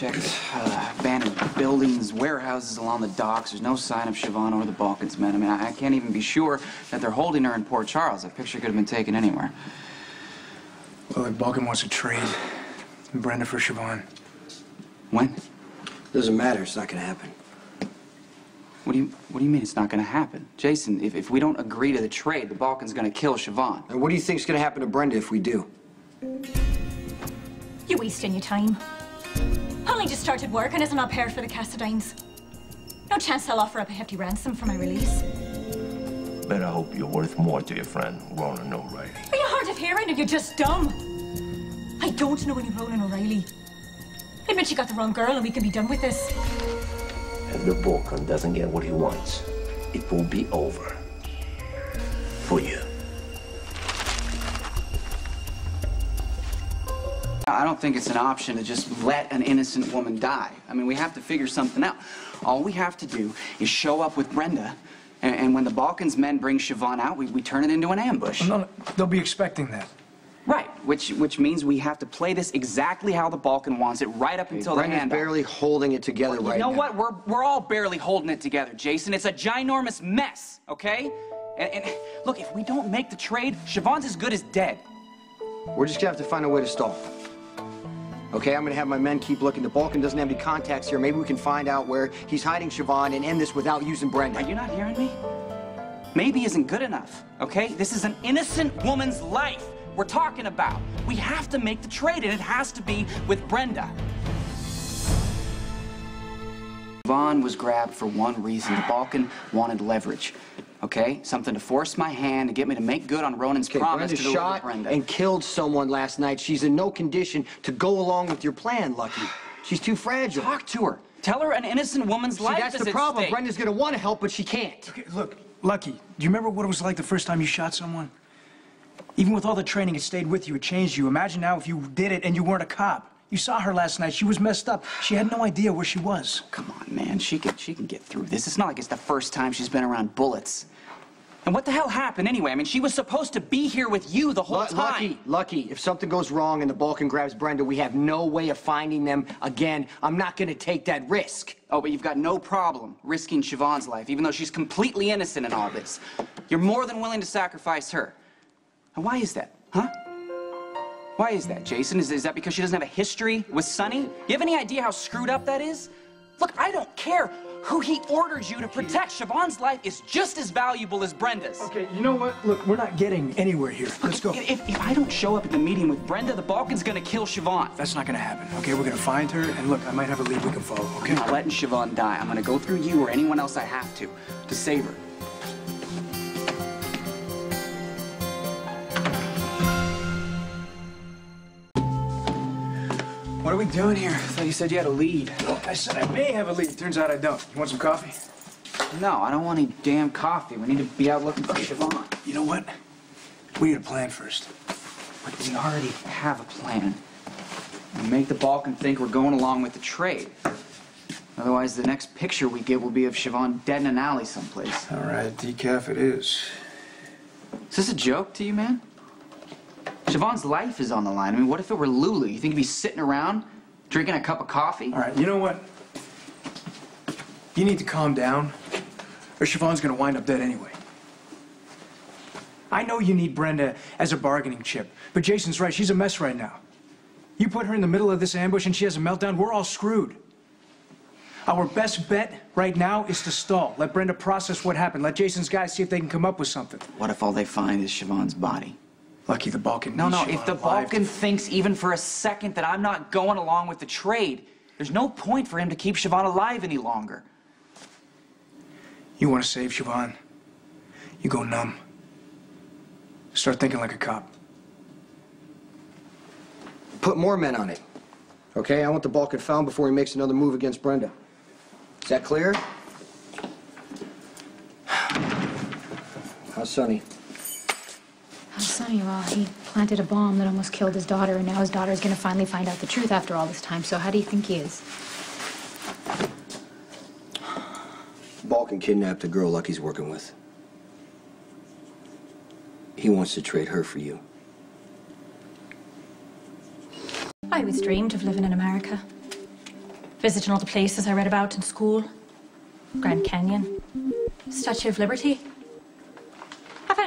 checked uh, abandoned buildings, warehouses along the docks. There's no sign of Siobhan or the Balkans men. I mean, I, I can't even be sure that they're holding her in Port Charles. That picture could have been taken anywhere. Well, if Balkan wants to trade Brenda for Siobhan, When? Doesn't matter. It's not gonna happen. What do you What do you mean it's not going to happen, Jason? If, if we don't agree to the trade, the Balkans going to kill Siobhan. And what do you think's gonna happen to Brenda if we do? You're wasting your time. Only just started work and isn't up here for the Cassadines. No chance I'll offer up a hefty ransom for my release. Better hope you're worth more to your friend, Ronan O'Reilly. Are you hard of hearing or you're just dumb? I don't know any Ronan O'Reilly. I admit you got the wrong girl and we can be done with this. If the Balkan doesn't get what he wants, it will be over. For you. Don't think it's an option to just let an innocent woman die. I mean, we have to figure something out. All we have to do is show up with Brenda, and, and when the Balkans men bring Siobhan out, we, we turn it into an ambush. no, no, they'll be expecting that. Right, which which means we have to play this exactly how the Balkan wants it, right up until the Brenda's handoff. barely holding it together right now. You right know now. what? We're, we're all barely holding it together, Jason. It's a ginormous mess, okay? And, and look, if we don't make the trade, Siobhan's as good as dead. We're just gonna have to find a way to stall. Okay, I'm gonna have my men keep looking. The Balkan doesn't have any contacts here. Maybe we can find out where he's hiding Siobhan and end this without using Brenda. Are you not hearing me? Maybe isn't good enough, okay? This is an innocent woman's life we're talking about. We have to make the trade, and it has to be with Brenda. Vaughn was grabbed for one reason. The Balkan wanted leverage, okay? Something to force my hand to get me to make good on Ronan's Okay, promise Brenda to deliver shot Brenda. and killed someone last night. She's in no condition to go along with your plan, Lucky. She's too fragile. Talk to her. Tell her an innocent woman's See, life that's is the problem. stake. Brenda's gonna want to help, but she can't. Okay, look, Lucky, do you remember what it was like the first time you shot someone? Even with all the training, it stayed with you, it changed you. Imagine now if you did it and you weren't a cop. You saw her last night. She was messed up. She had no idea where she was. Come on, man. She can she can get through this. It's not like it's the first time she's been around bullets. And what the hell happened anyway? I mean, she was supposed to be here with you the whole Lu- time. Lucky, Lucky, if something goes wrong and the Balkan grabs Brenda, we have no way of finding them again. I'm not gonna take that risk. Oh, but you've got no problem risking Siobhan's life, even though she's completely innocent in all this. You're more than willing to sacrifice her. And why is that, huh? Why is that, Jason? Is, is that because she doesn't have a history with Sonny? You have any idea how screwed up that is? Look, I don't care who he ordered you to protect. Siobhan's life is just as valuable as Brenda's. Okay, you know what? Look, we're not getting anywhere here. Let's go. If, if I don't show up at the meeting with Brenda, the Balkan's gonna kill Siobhan. That's not gonna happen, okay? We're gonna find her, and look, I might have a lead we can follow, okay? I'm not letting Siobhan die. I'm gonna go through you or anyone else I have to, to save her. We doing here? I thought you said you had a lead. I said I may have a lead. Turns out I don't. You want some coffee? No, I don't want any damn coffee. We need to be out looking for Siobhan. You know what? We need a plan first. But we already have a plan. We make the Balkan think we're going along with the trade. Otherwise, the next picture we get will be of Siobhan dead in an alley someplace. All right, decaf it is. Is this a joke to you, man? Siobhan's life is on the line. I mean, what if it were Lulu? You think he'd be sitting around drinking a cup of coffee? All right, you know what? You need to calm down, or Siobhan's gonna wind up dead anyway. I know you need Brenda as a bargaining chip, but Jason's right. She's a mess right now. You put her in the middle of this ambush and she has a meltdown, we're all screwed. Our best bet right now is to stall. Let Brenda process what happened. Let Jason's guys see if they can come up with something. What if all they find is Siobhan's body? Lucky the Balkan. No, no, Siobhan if the Balkan to- thinks even for a second that I'm not going along with the trade, there's no point for him to keep Siobhan alive any longer. You want to save Siobhan? You go numb. Start thinking like a cop. Put more men on it. Okay, I want the Balkan found before he makes another move against Brenda. Is that clear? How's Sonny? How's Sonny? Well, he planted a bomb that almost killed his daughter, and now his daughter's gonna finally find out the truth after all this time. So how do you think he is? Balkan kidnapped the girl Lucky's working with. He wants to trade her for you. I always dreamed of living in America. Visiting all the places I read about in school. Grand Canyon. Statue of Liberty.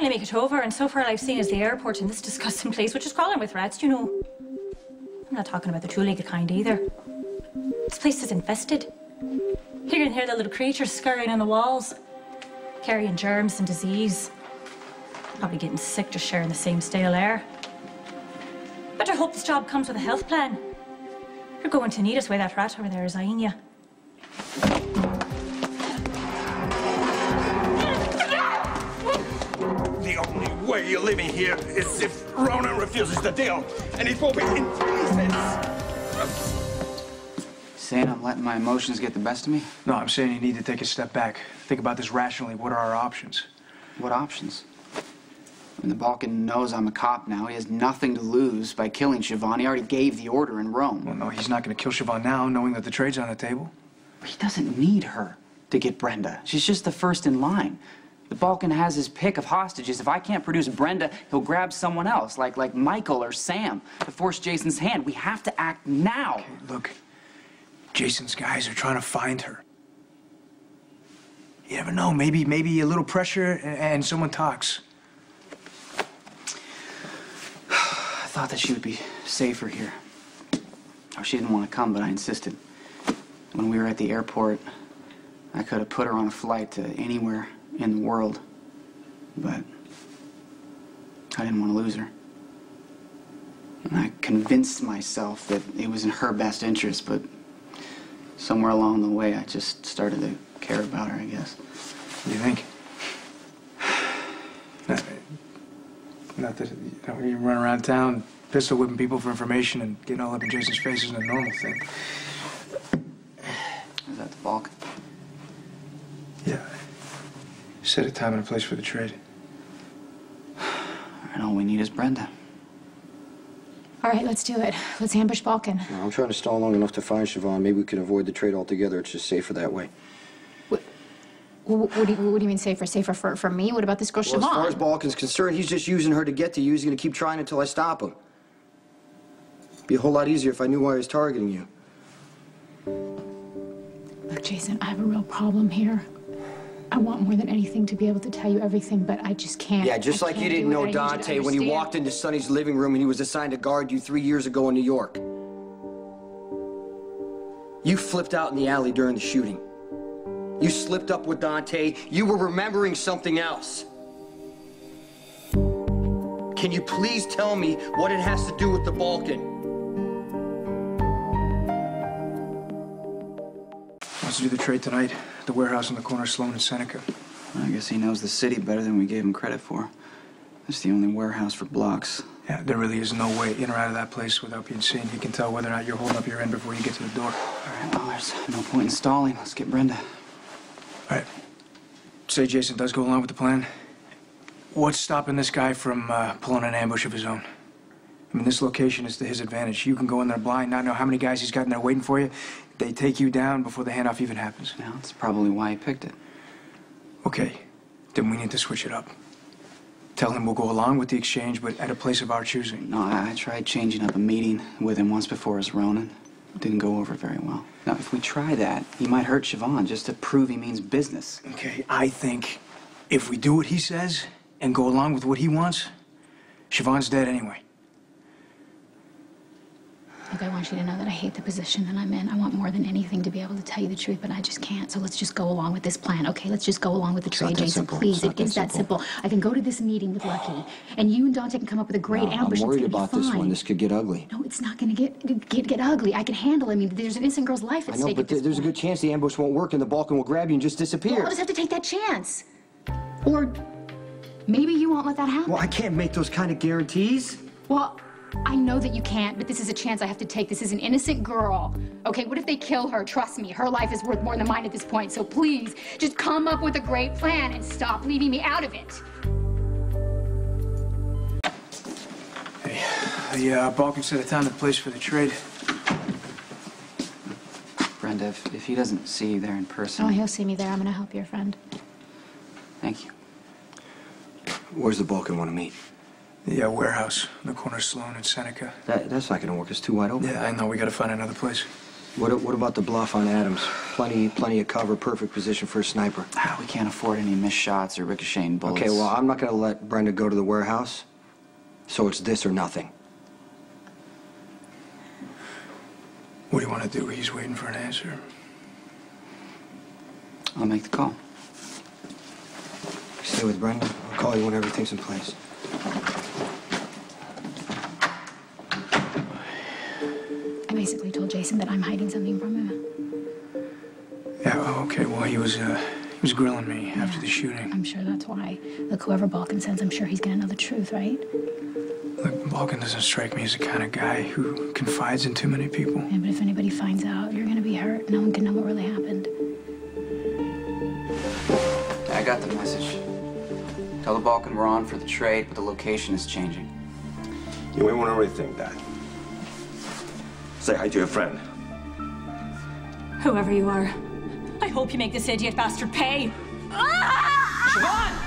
Finally make it over, and so far all I've seen is the airport in this disgusting place, which is crawling with rats, you know. I'm not talking about the two-legged kind either. This place is infested. You can hear the little creatures scurrying on the walls, carrying germs and disease. Probably getting sick just sharing the same stale air. Better hope this job comes with a health plan. You're going to need us with that rat over there is eyeing you. You're living here is if Ronan refuses the deal, and it will be in pieces. Saying I'm letting my emotions get the best of me? No, I'm saying you need to take a step back. Think about this rationally. What are our options? What options? I mean, the Balkan knows I'm a cop now. He has nothing to lose by killing Siobhan. He already gave the order in Rome. Well, no, he's not going to kill Siobhan now, knowing that the trade's on the table. He doesn't need her to get Brenda. She's just the first in line. The Balkan has his pick of hostages. If I can't produce Brenda, he'll grab someone else, like like Michael or Sam, to force Jason's hand. We have to act now. Look, Jason's guys are trying to find her. You never know. Maybe, maybe a little pressure and, and someone talks. I thought that she would be safer here. Oh, she didn't want to come, but I insisted. When we were at the airport, I could have put her on a flight to anywhere in the world, but I didn't want to lose her. And I convinced myself that it was in her best interest, but somewhere along the way, I just started to care about her, I guess. What do you think? Not, that you, know, you run around town pistol whipping people for information and getting all up in Jason's face isn't a normal thing. Is that the bulk? Yeah. Set a time and a place for the trade. And all we need is Brenda. All right, let's do it. Let's ambush Balkan. I'm trying to stall long enough to find Siobhan. Maybe we can avoid the trade altogether. It's just safer that way. What, what, do, you, what do you mean safer? Safer for, for me? What about this girl Well, as far as Balkan's concerned, he's just using her to get to you. He's going to keep trying until I stop him. It'd be a whole lot easier if I knew why he was targeting you. Look, Jason, I have a real problem here. I want more than anything to be able to tell you everything, but I just can't. Yeah, just I like you didn't know I need you to Dante when he walked into Sonny's living room and he was assigned to guard you three years ago in New York. You flipped out in the alley during the shooting. You slipped up with Dante. You were remembering something else. Can you please tell me what it has to do with the Balkan? Wants to do the trade tonight. at The warehouse on the corner of Sloan and Seneca. I guess he knows the city better than we gave him credit for. It's the only warehouse for blocks. Yeah, there really is no way in or out of that place without being seen. He can tell whether or not you're holding up your end before you get to the door. All right, well, there's no point in stalling. Let's get Brenda. All right. Say Jason does go along with the plan. What's stopping this guy from uh, pulling an ambush of his own? I mean, this location is to his advantage. You can go in there blind, not know how many guys he's got in there waiting for you. They take you down before the handoff even happens. Now, that's probably why he picked it. Okay, then we need to switch it up. Tell him we'll go along with the exchange, but at a place of our choosing. No, I, I tried changing up a meeting with him once before as Ronan. Didn't go over very well. Now, if we try that, he might hurt Siobhan just to prove he means business. Okay, I think if we do what he says and go along with what he wants, Siobhan's dead anyway. Look, I want you to know that I hate the position that I'm in. I want more than anything to be able to tell you the truth, but I just can't. So let's just go along with this plan, okay? Let's just go along with the not trade, Jason. simple. Please, It's it that is that simple. simple. I can go to this meeting with Lucky, and you and Dante can come up with a great No, ambush. I'm worried about this one. This could get ugly. No, it's not gonna get get get ugly. I can handle it. I mean, there's an innocent girl's life at I know, stake but at this there- there's a good chance the ambush won't work and the Balkan will grab you and just disappear. Well, I'll just have to take that chance. Or maybe you won't let that happen. Well, I can't make those kind of guarantees. Well, I know that you can't, but this is a chance I have to take. This is an innocent girl. Okay, what if they kill her? Trust me, her life is worth more than mine at this point. So please, just come up with a great plan and stop leaving me out of it. Hey, the uh, Balkan set a time and place for the trade. Brenda, if, if he doesn't see you there in person, Oh, he'll see me there. I'm gonna help your friend. thank you. Where's the Balkan want to meet? The uh, warehouse on the corner of Sloan and Seneca. That, that's not going to work. It's too wide open. Yeah, I know. We gotta find another place. What, what about the bluff on Adams? Plenty, plenty of cover, perfect position for a sniper. Ah, we can't afford any missed shots or ricocheting bullets. Okay, well, I'm not going to let Brenda go to the warehouse, so it's this or nothing. What do you want to do? He's waiting for an answer. I'll make the call. Stay with Brenda. I'll call you when everything's in place. Jason that I'm hiding something from him. Yeah, oh, okay. Well, he was, uh, he was grilling me after the shooting. I'm sure that's why. Look, whoever Balkan sends, I'm sure he's gonna know the truth, right? Look, Balkan doesn't strike me as the kind of guy who confides in too many people. Yeah, but if anybody finds out, you're gonna be hurt. No one can know what really happened. I got the message. Tell the Balkan we're on for the trade, but the location is changing. You may want to rethink that. Say hi to your friend. Whoever you are, I hope you make this idiot bastard pay. Ah! Siobhan!